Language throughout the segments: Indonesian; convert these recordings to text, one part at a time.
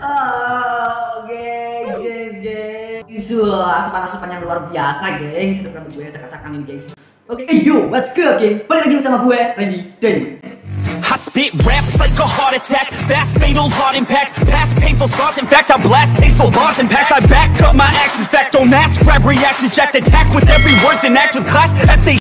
Oh, gengs, gengs, gengs. Asupan-asupan yang luar biasa, gengs. Itu gue acak-acakan ini, gengs. Oke, okay, yo, let's go, geng. Balik lagi bersama gue, Randy Dan. I spit raps like a heart attack Fast fatal heart impact Past painful scars In fact I blast tasteful bars and packs I back up my actions Fact don't ask Grab reactions Jacked attack with every word Then act with class As they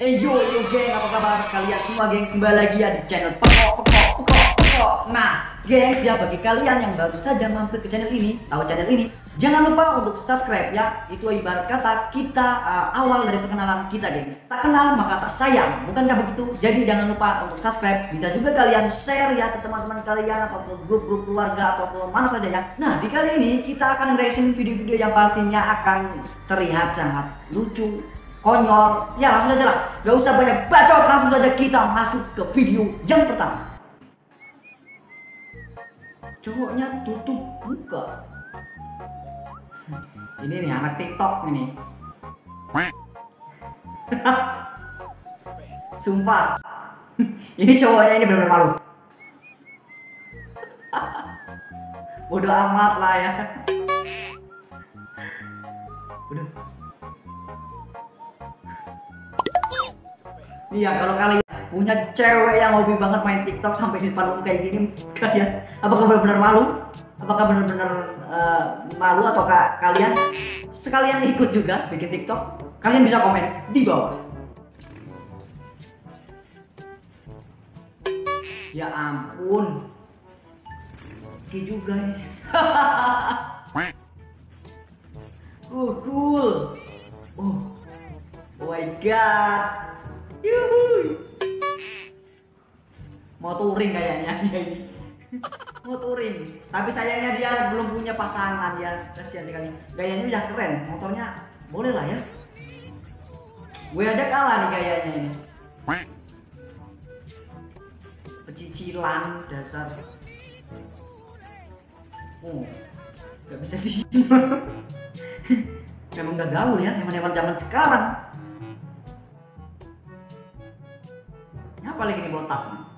Eh yo yo geng, apa kabar kalian semua gengs kembali lagi ya di channel Pekok Pekok Pekok Pekok. Nah gengs ya bagi kalian yang baru saja mampir ke channel ini, tahu channel ini Jangan lupa untuk subscribe ya, itu ibarat kata kita uh, awal dari perkenalan kita gengs Tak kenal maka tak sayang, bukankah begitu? Jadi jangan lupa untuk subscribe, bisa juga kalian share ya ke teman-teman kalian Atau ke grup-grup keluarga atau ke mana saja ya. Nah di kali ini kita akan reaction video-video yang pastinya akan terlihat sangat lucu konyol. Ya langsung saja lah. Gak usah banyak bacot langsung saja kita masuk ke video yang pertama. Cowoknya tutup muka. Ini nih anak tiktok ini. Sumpah. Ini cowoknya ini benar-benar malu. Bodoh amat lah ya. Udah Iya kalau kalian punya cewek yang hobi banget main TikTok sampai di depan kayak gini, kalian apakah benar-benar malu? Apakah benar-benar uh, malu atau kalian sekalian ikut juga bikin TikTok? Kalian bisa komen di bawah. Ya ampun. Oke juga ini. uh, cool. Oh. Oh my god. Mau touring kayaknya dia ini. Mau touring. Tapi sayangnya dia belum punya pasangan ya. Kasihan sekali. Gayanya udah keren. Motornya boleh lah ya. Gue aja kalah nih gayanya ini. Pecicilan dasar. Oh, gak bisa di. Emang gak gaul ya, hewan-hewan zaman sekarang. apa lagi nih botak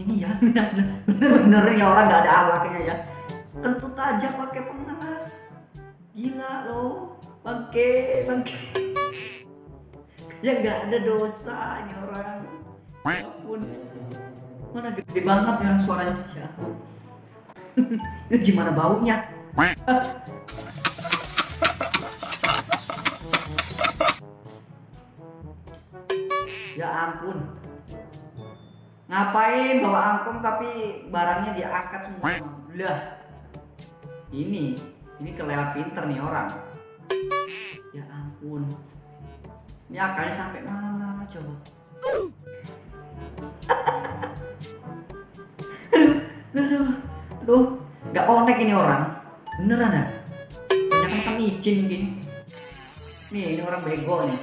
ini ya bener-bener ya orang nggak ada alaknya ya. Kentut aja pakai pengeras. Gila loh bangke bangke. Ya nggak ada dosa ini orang. Ya ampun. Mana gede banget ya suaranya ya ini gimana baunya? Ya ampun. Ngapain bawa angkong tapi barangnya diangkat semua? Lah. Ini, ini kelewat pinter nih orang. Ya ampun. Ini akalnya sampai mana coba? aduh, aduh, nggak connect ini orang. Beneran ya? Banyak makan micin mungkin. Nih, ini orang bego nih.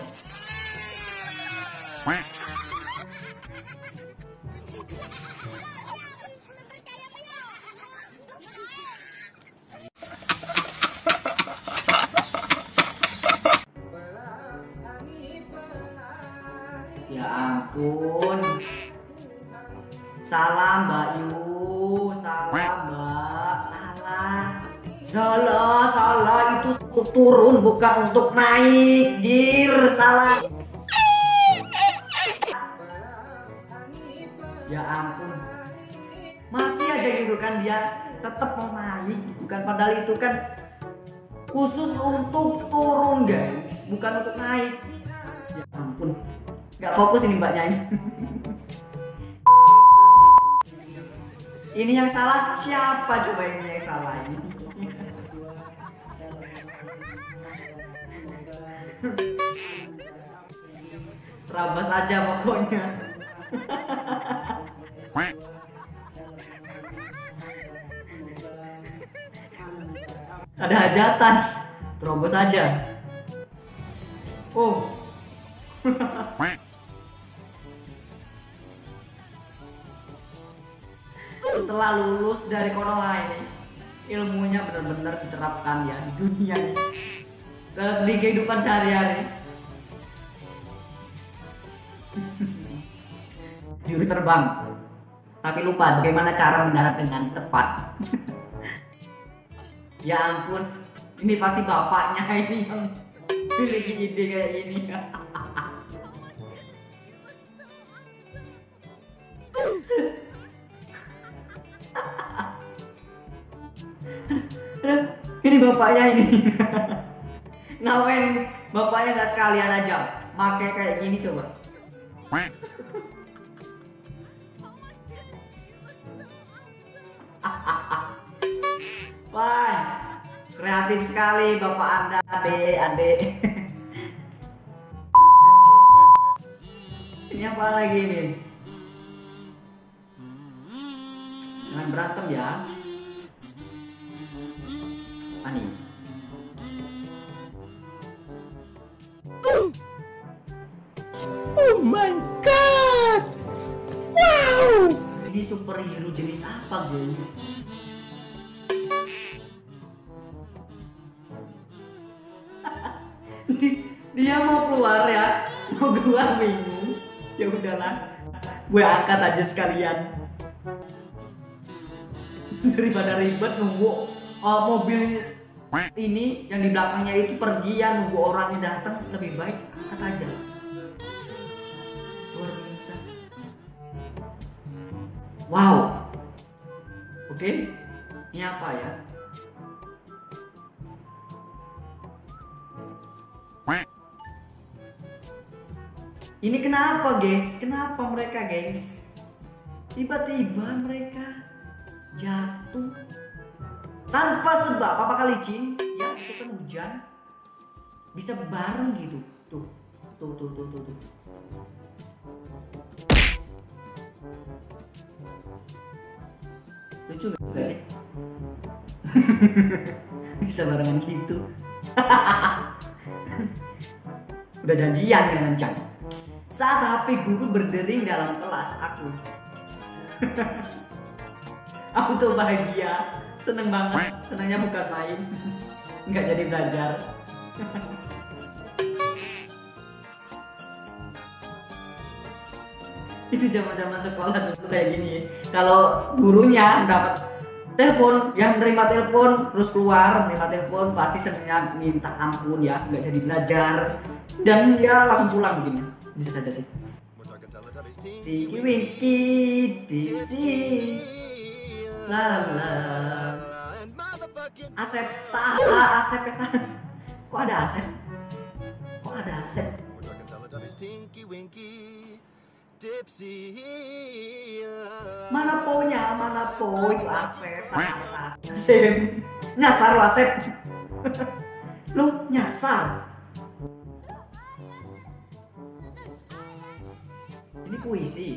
Ya ampun. Salah Mbak Yu, salah Mbak, salah. Salah, salah itu untuk turun bukan untuk naik, jir, salah. Ya ampun. Masih aja gitu kan dia tetap mau naik gitu kan padahal itu kan khusus untuk turun guys, bukan untuk naik. Ya ampun. Gak fokus ini mbaknya ini. ini yang salah siapa coba ini yang salah ini? Rabas aja pokoknya. Ada hajatan. Terobos aja. Oh. Setelah lulus dari Konoha ini, ilmunya benar-benar diterapkan ya di dunia di kehidupan sehari-hari. Jurus terbang. Tapi lupa bagaimana cara mendarat dengan tepat. ya ampun, ini pasti bapaknya ini yang memiliki ide kayak ini. Ini bapaknya ini. Ngapain bapaknya nggak sekalian aja pakai kayak gini coba. Wah, kreatif sekali bapak anda, adik, adik. ini apa lagi ini? Jangan berantem ya. God! Wow! Ini superhero jenis apa, guys? Di- Dia mau keluar ya, mau keluar bingung. Ya udahlah, gue angkat aja sekalian. Daripada ribet nunggu uh, mobil ini yang di belakangnya itu pergi ya nunggu orangnya datang lebih baik angkat aja. Wow. Oke. Ini apa ya? Ini kenapa, gengs? Kenapa mereka, gengs? Tiba-tiba mereka jatuh tanpa sebab apa kali Cin? Ya, itu kan hujan. Bisa bareng gitu. Tuh. Tuh, tuh, tuh, tuh, tuh. Lucu gak sih bisa barengan gitu. Udah janjian Cang saat HP guru berdering dalam kelas aku. Aku tuh bahagia seneng banget senangnya bukan main. Nggak jadi belajar ini zaman-zaman sekolah dulu kayak gini. Kalau gurunya dapat telepon yang menerima telepon terus keluar menerima telepon pasti senangnya minta ampun ya nggak jadi belajar. Dan ya langsung pulang begini. Bisa saja sih. Tiki Winky Dipsy la la. Asep Saha Asep ya. Kok ada Asep? Kok ada Asep Mana po-nya? Mana po? Itu Asep, Asep. Nyasar lo Asep. lu nyasar. Ini puisi.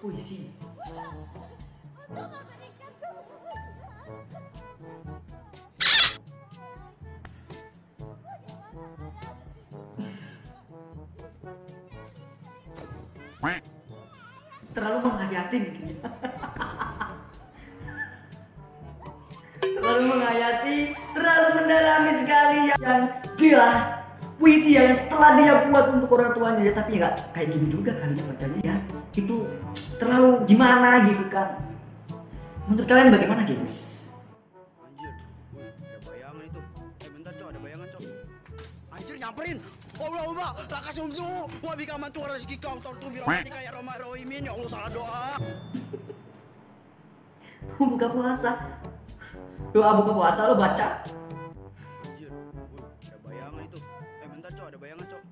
Puisi. Terlalu menghayati mungkin ya. terlalu menghayati, terlalu mendalami sekali ya. yang gila puisi yang telah dia buat untuk orang tuanya ya tapi nggak kayak gitu juga kali ya bacanya ya itu terlalu gimana gitu kan menurut kalian bagaimana gengs Anjir, ada bayangan itu. Eh bentar cok, ada bayangan cok. Anjir nyamperin. Allah Allah, laka sumsu. Wa bika mantu rezeki kau tortu bi rahmatika ya rahmat rahimin. Ya Allah salah doa. buka puasa. Doa buka puasa lo baca. Anjir, ada bayangan itu. Eh bentar cok, ada bayangan cok.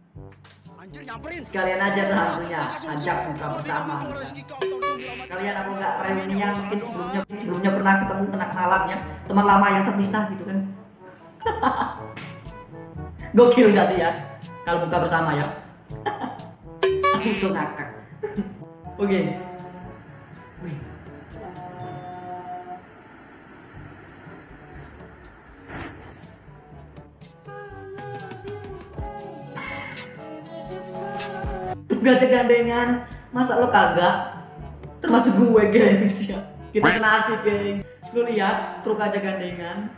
Anjir nyamperin. sekalian aja hantunya. Ajak buka bersama kalian aku nggak reunian mungkin sebelumnya sebelumnya pernah ketemu pernah kenalannya teman lama yang terpisah gitu kan. Gokil nggak sih ya kalau buka bersama ya. Itu ngakak oke. Wih. gajah gandengan. Masa lo kagak? Termasuk gue gengs ya. Kita senasib geng lu lihat truk aja gandengan.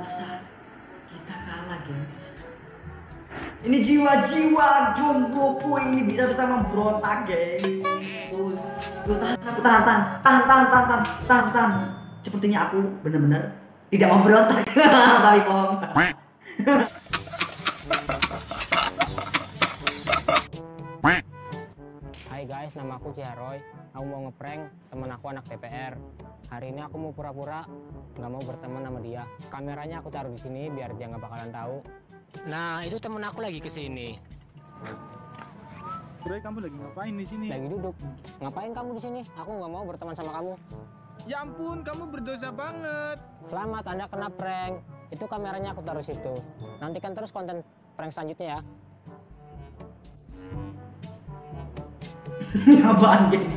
Masa kita kalah gengs Ini jiwa-jiwa jombloku ini bisa bisa memberontak, guys. Tuh tahan, aku tahan, tahan, tahan, tahan, tahan, tahan, tahan, tahan. Sepertinya aku benar-benar tidak mau berontak, tapi bohong. Hai guys, nama aku Ciharoy. Aku mau ngeprank temen aku anak DPR. Hari ini aku mau pura-pura nggak mau berteman sama dia. Kameranya aku taruh di sini biar dia nggak bakalan tahu. Nah, itu temen aku lagi ke sini. Bro, kamu lagi ngapain di sini? Lagi duduk. Ngapain kamu di sini? Aku nggak mau berteman sama kamu. Ya ampun, kamu berdosa banget. Selamat Anda kena prank. Itu kameranya aku taruh situ. Nantikan terus konten prank selanjutnya ya. Ini apaan, guys?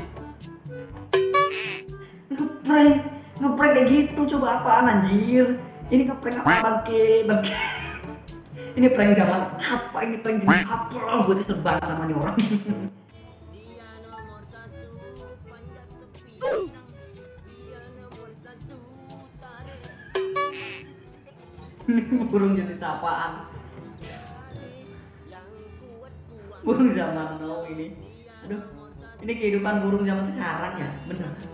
Ngeprank, ngeprank kayak gitu coba apaan anjir? Ini ngeprank apa bangke, bangke? Ini prank zaman apa? Ini prank jenis apa? Gue kesel banget sama nih orang. Ini burung jenis apaan? Burung zaman now ini. Aduh, ini kehidupan burung zaman sekarang ya, bener.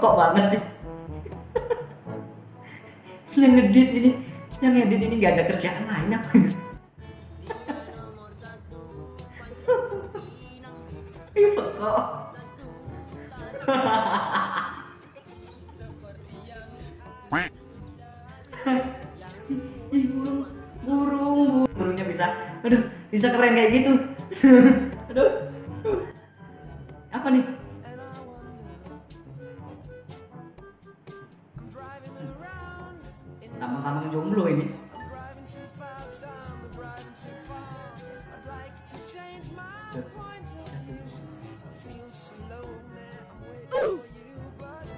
Pokok banget sih. yang ngedit ini, yang ngedit ini gak ada kerjaan lain apa? Ih, pokok. Ih, burung, burung, burungnya bisa, aduh, bisa keren kayak gitu. aduh, apa nih? Tambang-tambang jomblo ini.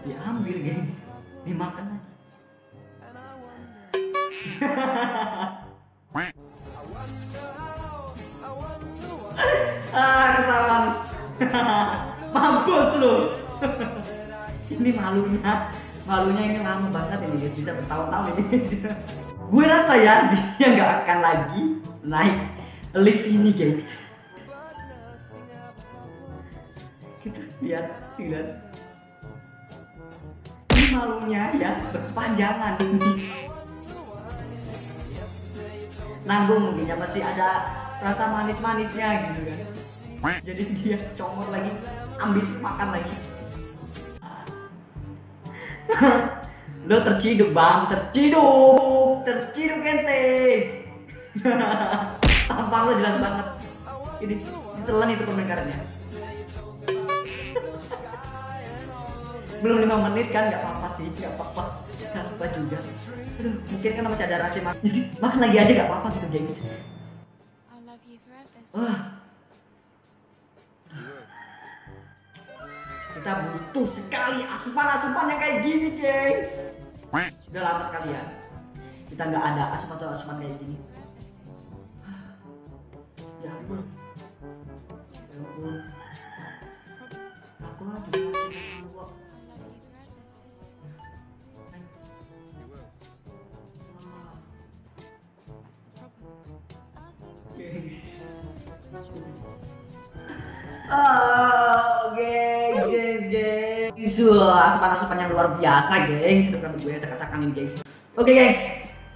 Diambil guys, dimakan lagi. ah, kesalahan. Mampus lu. ini malunya, malunya ini lama banget ini guys, bisa bertahun-tahun ini. Gue rasa ya dia nggak akan lagi naik lift ini guys. Kita lihat, lihat. Ini malunya ya berpanjangan ini. Nanggung mungkin ya masih ada rasa manis-manisnya gitu kan jadi dia comot lagi ambil makan lagi lo terciduk bang. Terciduk. Terciduk ente. Tampang lo jelas banget. Ini ditelan itu permengkarannya belum lima menit kan nggak apa-apa sih nggak apa-apa. Nggak apa juga. Aduh, mungkin kan masih ada rasa makan jadi makan lagi aja nggak apa-apa gitu guys. Wah. Kita butuh sekali asupan-asupan yang kayak gini, guys. Sudah lama sekali ya. Kita nggak ada asupan-asupan kayak gini. Ya ampun. Ya ampun. Aku juga nggak Wah, asupan-asupan yang luar biasa, guys. Itu rambut gue acak-acakan ini, guys. Oke, guys.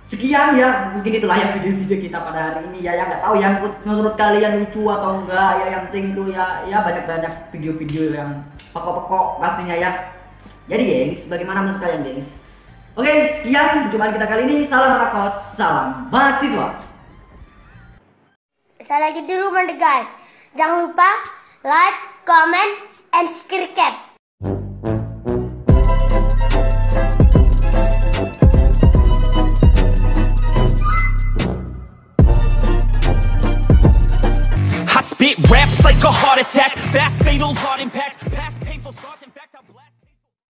Sekian ya, mungkin itulah ya video-video kita pada hari ini ya. Yang nggak tahu ya menurut, kalian lucu atau enggak ya. Yang penting tuh ya, ya banyak-banyak video-video yang pokok-pokok pastinya ya. Jadi guys, bagaimana menurut kalian guys? Oke, sekian perjumpaan kita kali ini. Salam rakos, salam mahasiswa. Saya lagi di rumah guys. Jangan lupa like, comment, and subscribe. It raps like a heart attack, fast fatal heart impact.